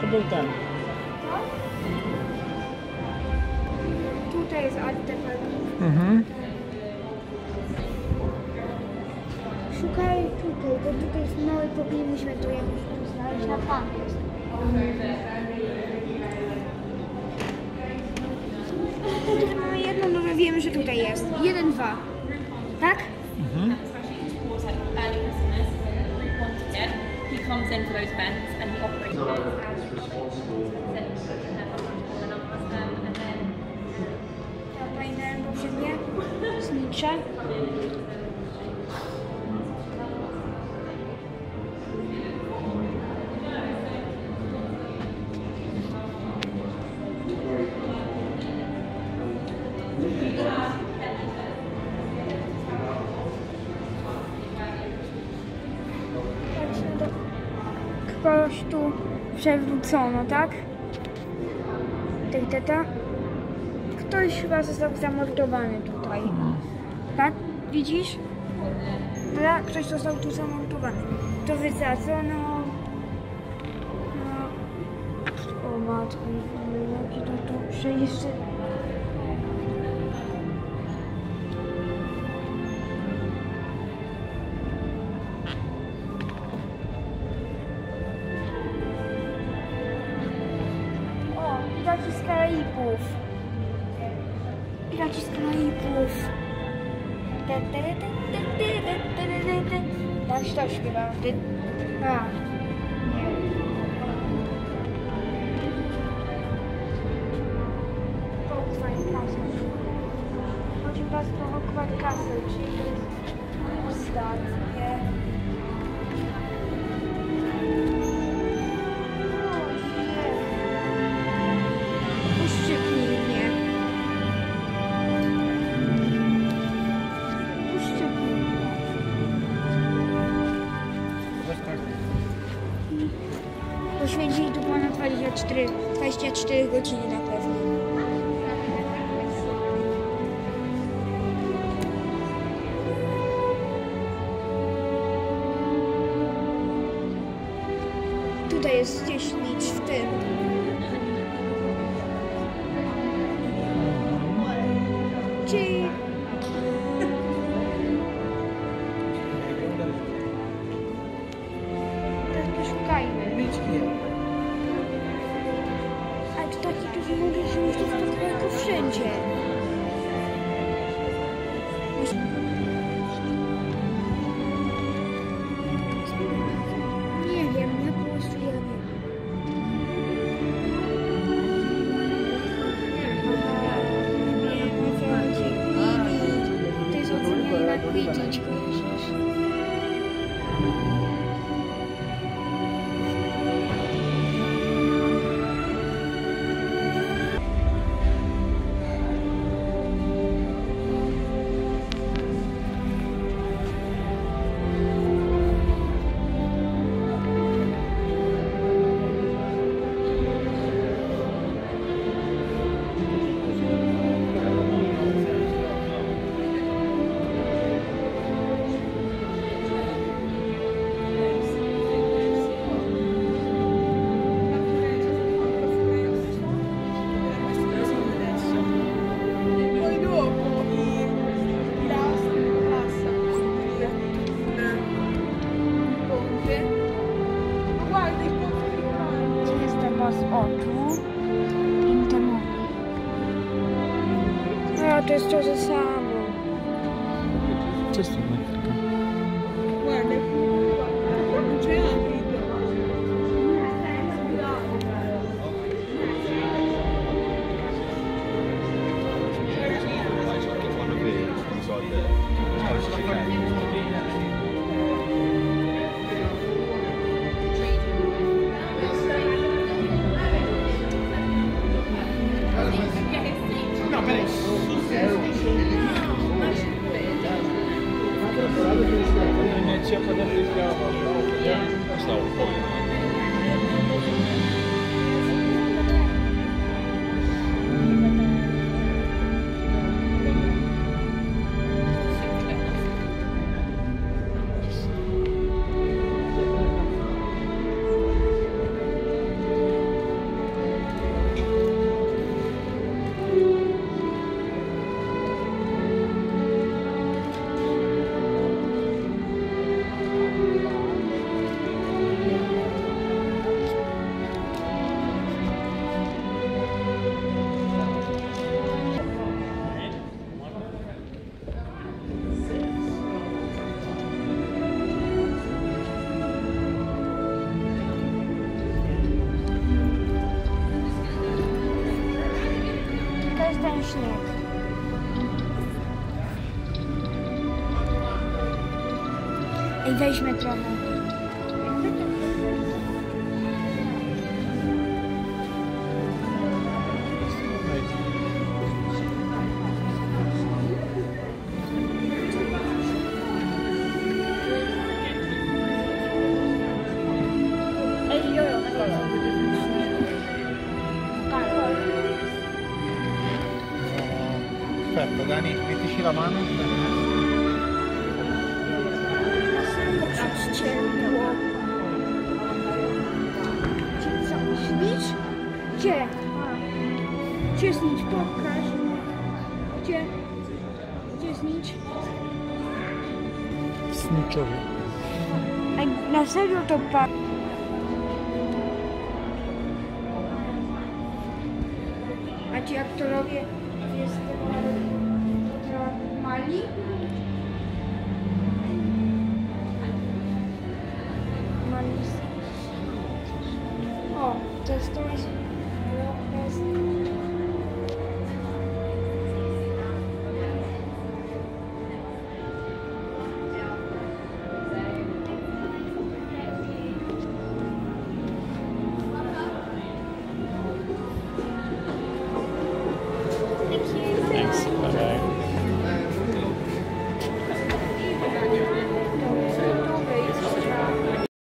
To był ten. Tutaj jest artefakt. Mhm. Szukaj tutaj, bo tutaj jest mały, powinniśmy tu jakoś tu znaleźć na pan jest. Tutaj mamy jedno, no my wiemy, że tutaj jest. Jeden, dwa. Comes in for those events and he operates those as responsible. And then To pamiętałem Kogoś tu przewrócono, tak? Tej teta? Ktoś chyba został zamordowany tutaj. Tak? Widzisz? Dobra, ktoś został tu zamordowany. To wysadzono. No. O matko, jaki to tu przejście. braci sklejków. Tak się to śpiewa. A. Chodzi was o Hogwarts czyli to jest ostatnie. Poświęcili tu ponad 24, 24 godziny na pewno. Tutaj jest gdzieś licz w tym. Энджи. Не, я меня полностью я Ты, собственно, и на критичку лежишь. To jest to samo. Czysto чем подождите, я вам Ej, weźmy trochę. Aspetta, Dani, mettici la mano. Patrzcie, było. Gdzie co? Śnicz? Gdzie? Gdzie znicz? Pokaż. Gdzie? Gdzie znicz? Sniczowy. Ej, na serio to pa... A ci aktorowie jest mali?